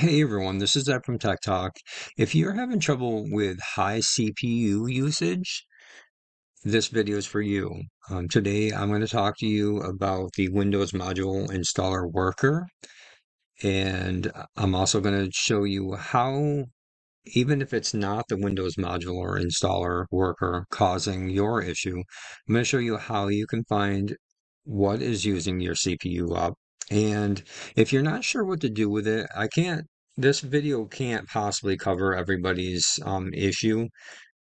Hey everyone, this is Ed from Tech Talk. If you're having trouble with high CPU usage, this video is for you. Um, today I'm going to talk to you about the Windows Module Installer Worker, and I'm also going to show you how, even if it's not the Windows Module or Installer Worker causing your issue, I'm going to show you how you can find what is using your CPU up and if you're not sure what to do with it, I can't, this video can't possibly cover everybody's um, issue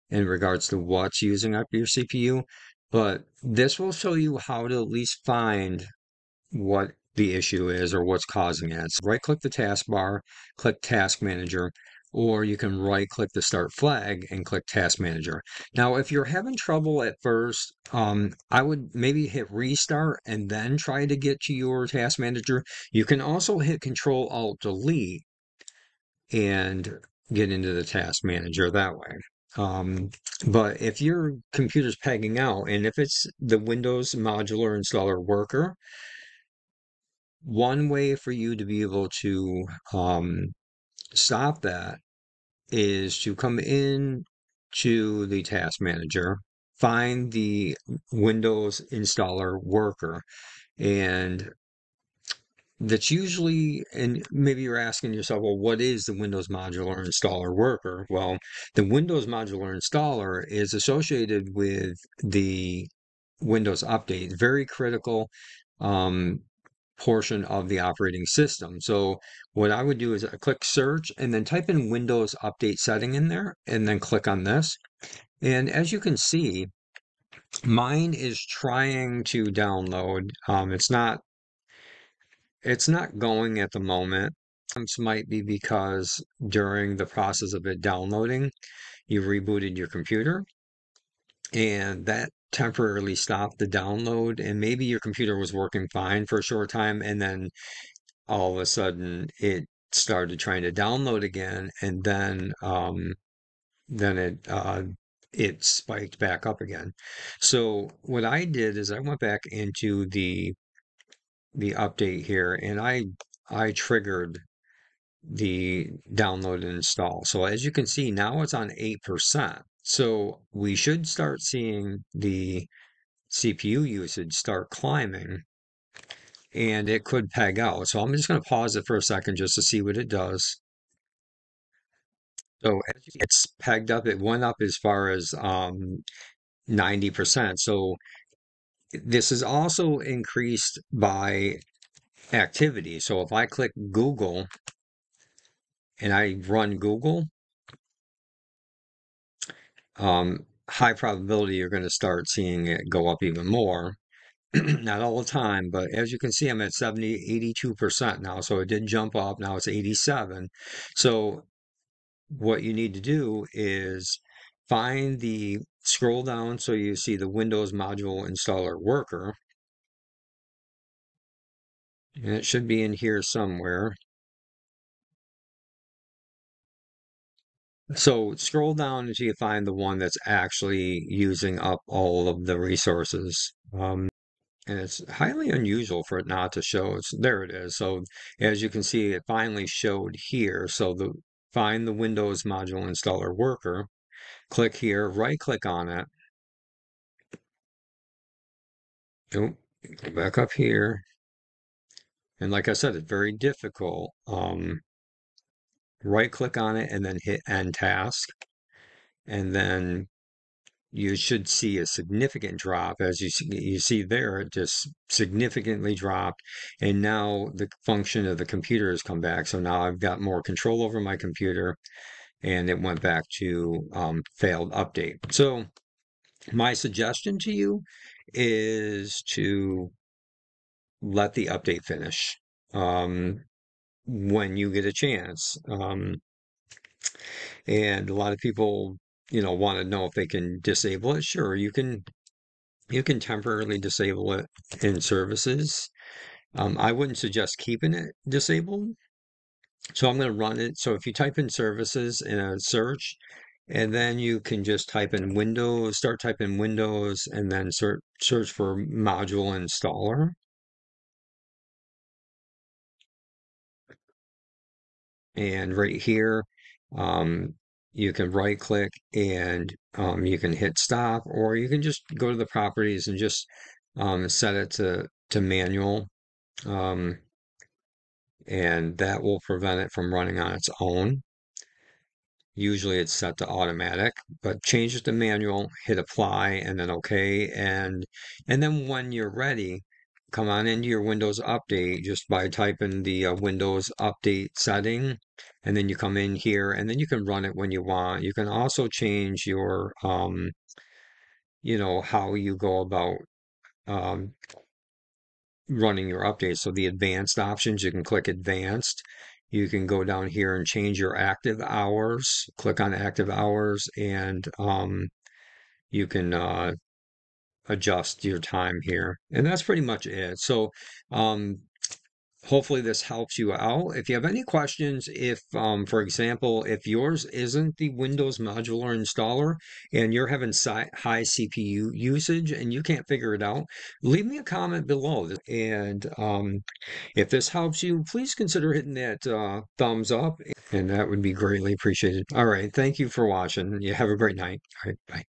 in regards to what's using up your CPU, but this will show you how to at least find what the issue is or what's causing it. So right click the taskbar, click Task Manager, or you can right click the start flag and click task manager. Now, if you're having trouble at first, um, I would maybe hit restart and then try to get to your task manager. You can also hit control alt delete and get into the task manager that way. Um, but if your computer's pegging out and if it's the Windows modular installer worker, one way for you to be able to um, stop that is to come in to the task manager, find the Windows installer worker, and that's usually, and maybe you're asking yourself, well, what is the Windows Modular Installer Worker? Well, the Windows Modular Installer is associated with the Windows Update, very critical. Um, portion of the operating system. So what I would do is I click search and then type in Windows Update setting in there and then click on this. And as you can see, mine is trying to download. Um, it's not it's not going at the moment. This might be because during the process of it downloading, you rebooted your computer and that temporarily stopped the download and maybe your computer was working fine for a short time and then all of a sudden it started trying to download again and then um, then it uh, it spiked back up again. So what I did is I went back into the the update here and I I triggered the download and install. So as you can see now it's on 8% so we should start seeing the CPU usage start climbing and it could peg out. So I'm just going to pause it for a second just to see what it does. So it's pegged up. It went up as far as um, 90%. So this is also increased by activity. So if I click Google and I run Google, um, high probability you're going to start seeing it go up even more. Not all the time, but as you can see, I'm at 70, 82% now. So it did jump up. Now it's 87. So what you need to do is find the scroll down so you see the Windows Module Installer Worker. And it should be in here somewhere. So scroll down until you find the one that's actually using up all of the resources. Um, and it's highly unusual for it not to show. It's, there it is. So as you can see, it finally showed here. So the find the Windows Module Installer Worker, click here, right click on it. Go back up here. And like I said, it's very difficult. Um, right click on it and then hit end task. And then you should see a significant drop as you see, you see there it just significantly dropped and now the function of the computer has come back so now I've got more control over my computer and it went back to um, failed update so my suggestion to you is to let the update finish um, when you get a chance um, and a lot of people you know, want to know if they can disable it, sure, you can you can temporarily disable it in services. Um, I wouldn't suggest keeping it disabled. So I'm going to run it. So if you type in services in a search, and then you can just type in Windows, start typing Windows, and then search search for module installer. And right here, um, you can right click and um, you can hit stop, or you can just go to the properties and just um, set it to, to manual. Um, and that will prevent it from running on its own. Usually it's set to automatic, but change it to manual, hit apply, and then OK. And and then when you're ready, come on into your Windows Update just by typing the uh, Windows Update setting, and then you come in here, and then you can run it when you want. You can also change your, um, you know, how you go about um, running your updates. So the advanced options, you can click advanced. You can go down here and change your active hours. Click on active hours and um, you can uh, adjust your time here. And that's pretty much it. So um, hopefully this helps you out. If you have any questions, if, um, for example, if yours isn't the Windows modular installer and you're having high CPU usage and you can't figure it out, leave me a comment below. And um, if this helps you, please consider hitting that uh, thumbs up, and that would be greatly appreciated. All right, thank you for watching. You have a great night. All right, bye.